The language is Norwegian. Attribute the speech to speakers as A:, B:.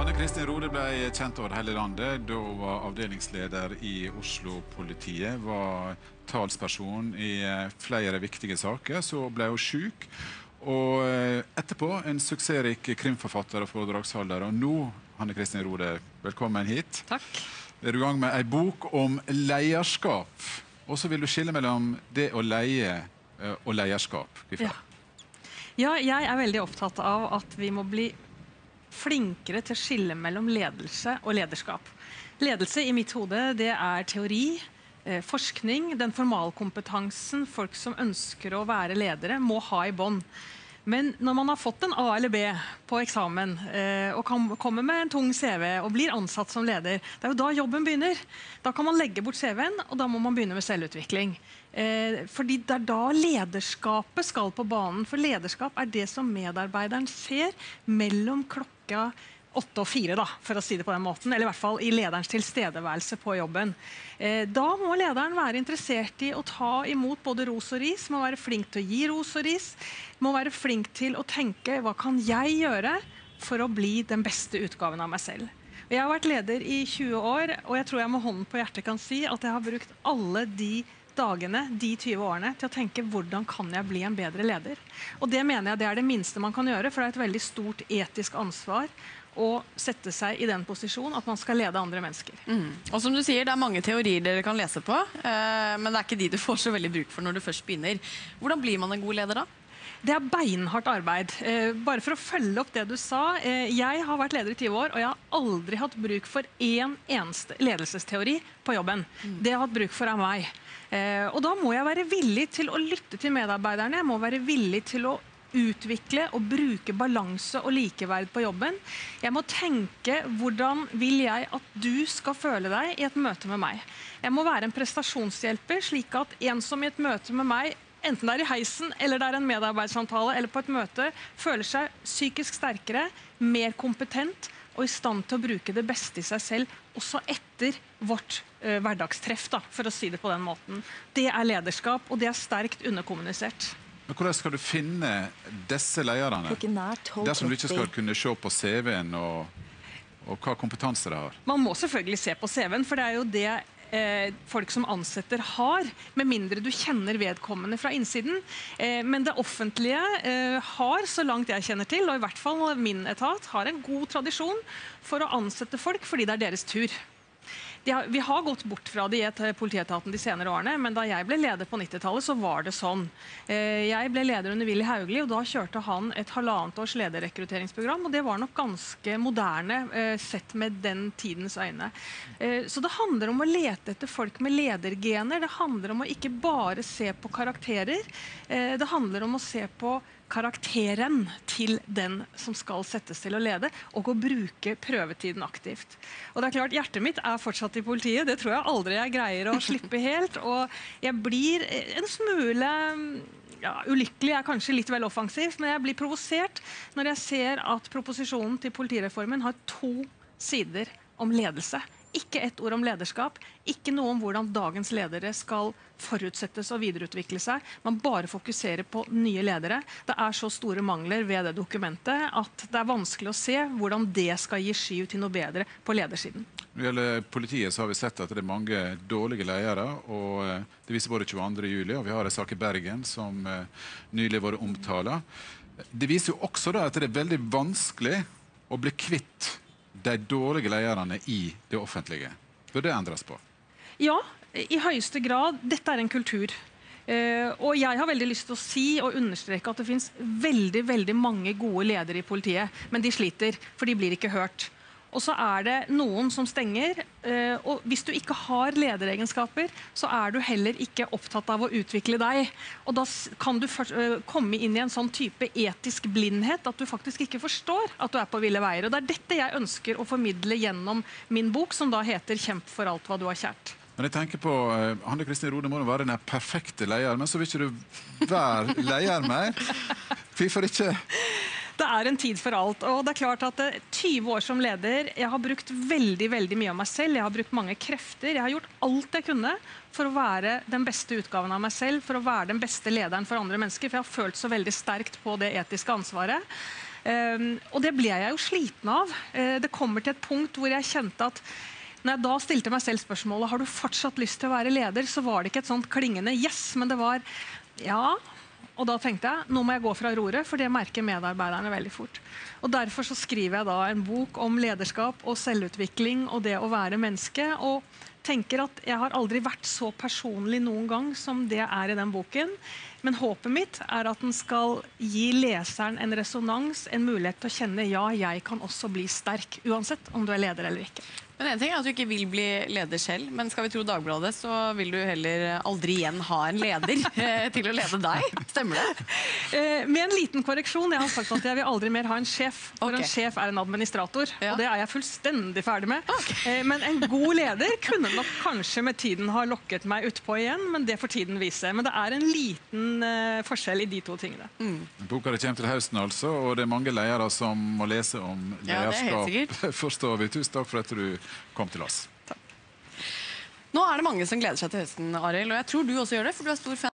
A: Anne Kristin Rode ble kjent over hele landet da hun var avdelingsleder i Oslo-politiet. Var talsperson i eh, flere viktige saker. Så ble hun syk. Og eh, etterpå en suksessrik krimforfatter og foredragsholder. Og nå, Hanne Kristin Rode, velkommen hit.
B: Takk.
A: Er du i gang med ei bok om lederskap. Og så vil du skille mellom det å leie eh, og lederskap.
B: Ja. ja, jeg er veldig opptatt av at vi må bli flinkere til å skille mellom ledelse og lederskap. Ledelse i mitt hode det er teori, eh, forskning, den formalkompetansen folk som ønsker å være ledere, må ha i bånn. Men når man har fått en A eller B på eksamen eh, og kommer med en tung CV og blir ansatt som leder, det er jo da jobben begynner. Da kan man legge bort CV-en, og da må man begynne med selvutvikling. Eh, fordi Det er da lederskapet skal på banen. For lederskap er det som medarbeideren ser mellom klokka åtte og fire, da, for å si det på den måten. Eller i hvert fall i lederens tilstedeværelse på jobben. Eh, da må lederen være interessert i å ta imot både ros og ris, må være flink til å gi ros og ris, må være flink til å tenke hva kan jeg gjøre for å bli den beste utgaven av meg selv. Jeg har vært leder i 20 år, og jeg tror jeg med hånden på hjertet kan si at jeg har brukt alle de dagene, de 20 årene, til å tenke hvordan kan jeg bli en bedre leder. Og Det mener jeg det er det minste man kan gjøre, for det er et veldig stort etisk ansvar å sette seg i den posisjon at man skal lede andre mennesker.
C: Mm. Og som du sier, Det er mange teorier dere kan lese på, eh, men det er ikke de du får så veldig bruk for når du først begynner. Hvordan blir man en god leder da?
B: Det er beinhardt arbeid. Eh, bare for å følge opp det du sa. Eh, jeg har vært leder i 20 år, og jeg har aldri hatt bruk for én eneste ledelsesteori på jobben. Mm. Det jeg har hatt bruk for, er meg. Eh, og da må jeg være villig til å lytte til medarbeiderne. Jeg må være villig til å utvikle og bruke balanse og likeverd på jobben. Jeg må tenke hvordan vil jeg at du skal føle deg i et møte med meg. Jeg må være en prestasjonshjelper, slik at en som i et møte med meg enten det er i heisen eller det er en medarbeidssamtale eller på et møte, føler seg psykisk sterkere, mer kompetent og i stand til å bruke det beste i seg selv også etter vårt uh, hverdagstreff, da, for å si det på den måten. Det er lederskap, og det er sterkt underkommunisert.
A: Men Hvordan skal du finne disse lederne, dersom du ikke skal kunne se på CV-en og, og hva kompetanse de har?
B: Man må selvfølgelig se på CV-en, for det er jo det eh, folk som ansetter har, med mindre du kjenner vedkommende fra innsiden. Eh, men det offentlige eh, har, så langt jeg kjenner til, og i hvert fall min etat, har en god tradisjon for å ansette folk fordi det er deres tur har, vi har gått bort fra det i politietaten de senere årene, men da jeg ble leder på 90-tallet, så var det sånn. Eh, jeg ble leder under Willy Hauglie, og da kjørte han et halvannet års lederrekrutteringsprogram. Og det var nok ganske moderne eh, sett med den tidens øyne. Eh, så det handler om å lete etter folk med ledergener. Det handler om å ikke bare se på karakterer. Det handler om å se på karakteren til den som skal settes til å lede, og å bruke prøvetiden aktivt. Og det er klart, Hjertet mitt er fortsatt i politiet, det tror jeg aldri jeg greier å slippe helt. Og jeg blir en smule ja, ulykkelig er kanskje litt vel offensivt, men jeg blir provosert når jeg ser at proposisjonen til politireformen har to sider om ledelse. Ikke ett ord om lederskap, ikke noe om hvordan dagens ledere skal forutsettes å videreutvikle seg. Man bare fokuserer på nye ledere. Det er så store mangler ved det dokumentet at det er vanskelig å se hvordan det skal gi sky til noe bedre på ledersiden.
A: Når det gjelder politiet, så har vi sett at det er mange dårlige ledere. og eh, Det viser både 22.07. og vi har en sak i Bergen som eh, nylig har vært omtalt. Det viser jo også da at det er veldig vanskelig å bli kvitt de dårlige lederne i det offentlige? Bør det endres på?
B: Ja, i høyeste grad. Dette er en kultur. Uh, og jeg har veldig lyst til å si og understreke at det finnes veldig veldig mange gode ledere i politiet, men de sliter, for de blir ikke hørt. Og så er det noen som stenger. Eh, og hvis du ikke har lederegenskaper, så er du heller ikke opptatt av å utvikle deg. Og da kan du eh, komme inn i en sånn type etisk blindhet at du faktisk ikke forstår at du er på ville veier. Og det er dette jeg ønsker å formidle gjennom min bok, som da heter 'Kjemp for alt hva du har kjært'.
A: Men jeg tenker på, uh, Hanne Kristin Rode må være den perfekte leder, men så vil ikke du være leder mer. Hvorfor ikke?
B: Er en tid for alt. og det er klart at 20 eh, år som leder, jeg har brukt veldig veldig mye av meg selv. Jeg har brukt mange krefter. Jeg har gjort alt jeg kunne for å være den beste utgaven av meg selv, for å være den beste lederen for andre mennesker. For jeg har følt så veldig sterkt på det etiske ansvaret. Um, og det ble jeg jo sliten av. Uh, det kommer til et punkt hvor jeg kjente at når jeg da stilte meg selv spørsmålet har du fortsatt lyst til å være leder, så var det ikke et sånt klingende yes, men det var ja. Og da tenkte jeg nå må jeg gå fra roret, for det merker medarbeiderne veldig fort. Og Derfor så skriver jeg da en bok om lederskap og selvutvikling og det å være menneske. og tenker at Jeg har aldri vært så personlig noen gang som det er i den boken. Men håpet mitt er at den skal gi leseren en resonans, en mulighet til å kjenne ja, jeg kan også bli sterk, uansett om du er leder eller ikke.
C: Men en ting er at du ikke vil bli leder selv, men skal vi tro Dagbladet, så vil du heller aldri igjen ha en leder eh, til å lede deg. Stemmer det?
B: Eh, med en liten korreksjon. Jeg har sagt at jeg vil aldri mer ha en sjef. For
C: okay.
B: en sjef er en administrator,
C: Ja.
B: og det er jeg fullstendig ferdig med.
C: Ok.
B: Eh, men en god leder kunne nok kanskje med tiden ha lokket meg utpå igjen, men det får tiden vise. Men det er en liten uh, forskjell i de to tingene.
A: Boka di kommer til høsten, altså, og det er mange ledere som må lese om
C: Ja, det er
A: lederskap. forstår vi. Tusen takk for at du kom til oss.
C: Nå er det mange som gleder seg til høsten, Arild, og jeg tror du også gjør det, for du er stor fan